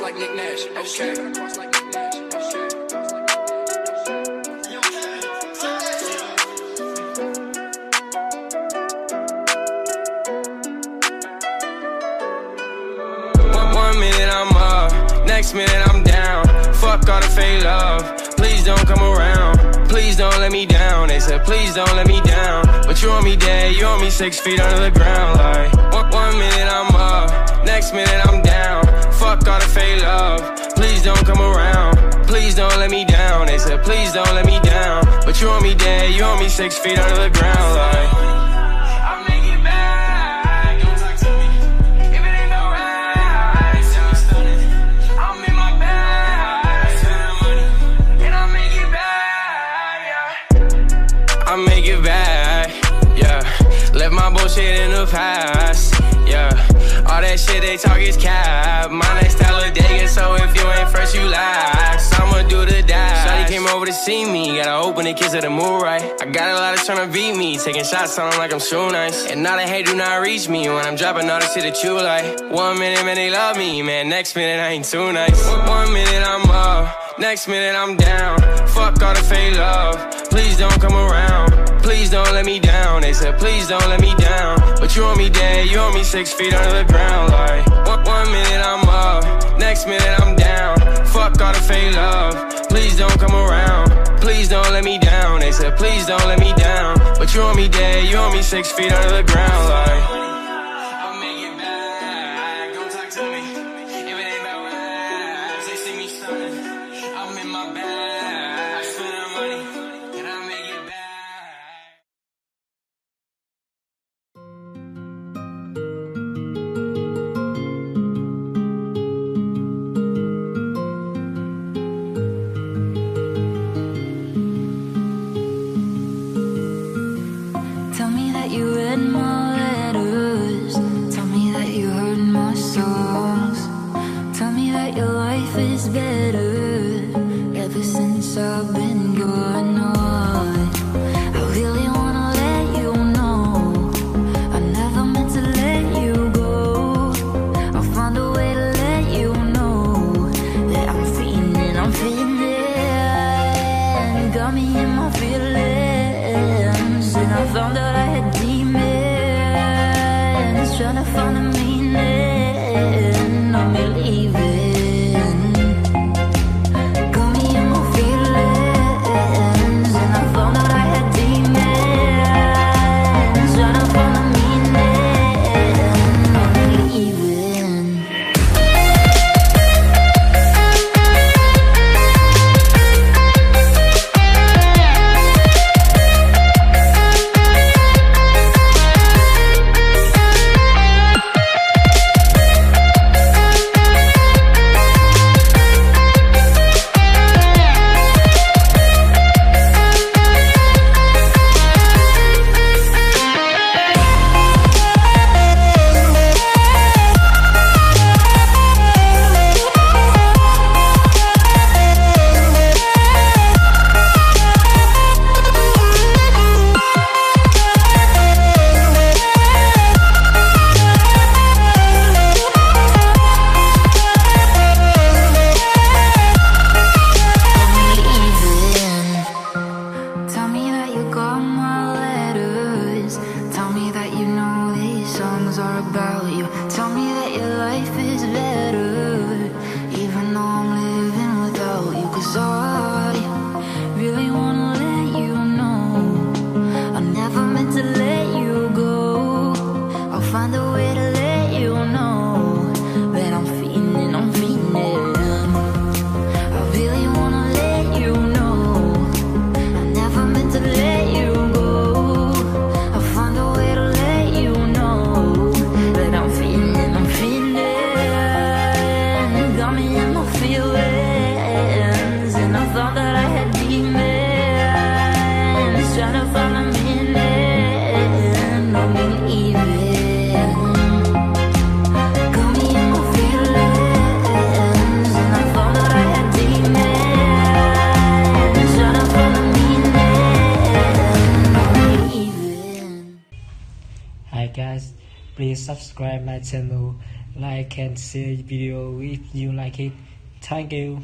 like Nick Nash. Okay. One minute I'm up, next minute I'm down. Fuck all the fake love, please don't come around. Please don't let me down. They said, please don't let me down. But you want me dead, you want me six feet under the ground. Like, one, one minute I'm up, next minute I'm down. Fuck all the fake love, please don't come around. Please don't let me down. They said, please don't let me down. But you want me dead, you want me six feet under the ground. Like, I make it back. Yeah. Left my bullshit in the past. Yeah. All that shit they talk is cap. My next Talladega, so if you ain't fresh, you last. I'ma do the dash. Shawty came over to see me. Gotta open the kiss of the moon right. I got a lot of trying to beat me. Taking shots on like I'm so nice. And now they hate do not reach me when I'm dropping all the shit that you like. One minute, man, they love me, man. Next minute, I ain't too nice. One minute, I'm up. Next minute, I'm down. Fuck all the fake love. Please don't come around. Please don't let me down. They said, please don't let me down. But you want me dead, you want me six feet under the ground. Like, one, one minute I'm up, next minute I'm down. Fuck all the fake love. Please don't come around. Please don't let me down. They said, please don't let me down. But you want me dead, you want me six feet under the ground. Like, I'll make it back. Don't talk to me. Tell me that you read my letters. Tell me that you heard my songs. Tell me that your life is better since I've been gone. on. I really wanna let you know I never meant to let you go. I'll find a way to let you know that I'm feeling, I'm feeling. Got me in my feelings, and I found out I had demons trying to find a Got me in my feelings, and I thought that I had demons trying to find meaning. I'm. Got me in my feelings, and I thought that I had demons trying to find a meaning. I'm believing. Hi guys, please subscribe my channel like and share video if you like it. Thank you.